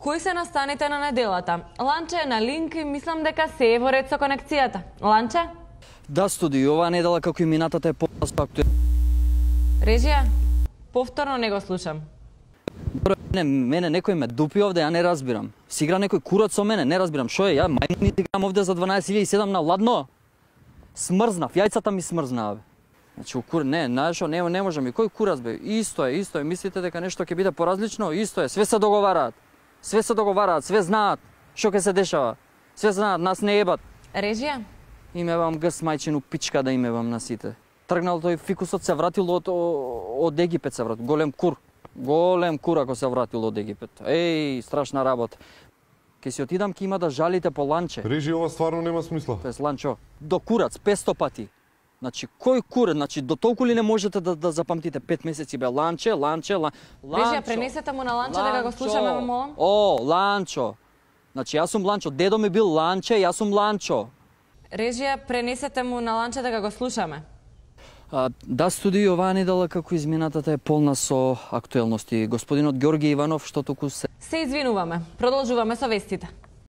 Кои се настаните на неделата? Ланче е на линк и мислам дека се е во ред со конекцијата. Ланче? Да, студи, оваа недела како и минатата е по-актуелна. Режија? Повторно не го слушам. Не, мене некој ме дупи овде, ја не разбирам. Си игра некој кураc со мене, не разбирам. Шо е, ја мајмуни играм овде за 12.007 на ладно. Смрзнав, јајцата ми смрзнаа, бе. Значи, у кур, не, знаеш не, не можам и кој курац бе? Исто е, исто е. Мислите дека нешто ќе биде поразлично? Исто е, све се договараат. Све се договараат, све знаат што ќе се дешава. Све знаат, нас не ебат. Режија? Имевам гс мајчину пичка да имевам на сите. Тргнал тој фикусот се вратил од од Египет се вратил, голем кур. Голем кур ако се вратил од Египет. Еј, страшна работа. Ке си отидам ке има да жалите по ланче. Режи, ова стварно нема смисла. Пес ланчо. До курац 500 пати. Значи, кој кур, значи до толку ли не можете да, да запамтите 5 месеци бе ланче, ланче, лан... Режија, пренесете му на ланче дека го слушаме, ме молам. О, ланчо. Значи, јас сум ланчо. Дедо ми бил ланче, јас сум ланчо. Режија, пренесете му на ланче дека го слушаме. А, да, студи оваа недела како изминатата е полна со актуелности. Господинот Ѓорги Иванов што току се Се извинуваме. Продолжуваме со вестите.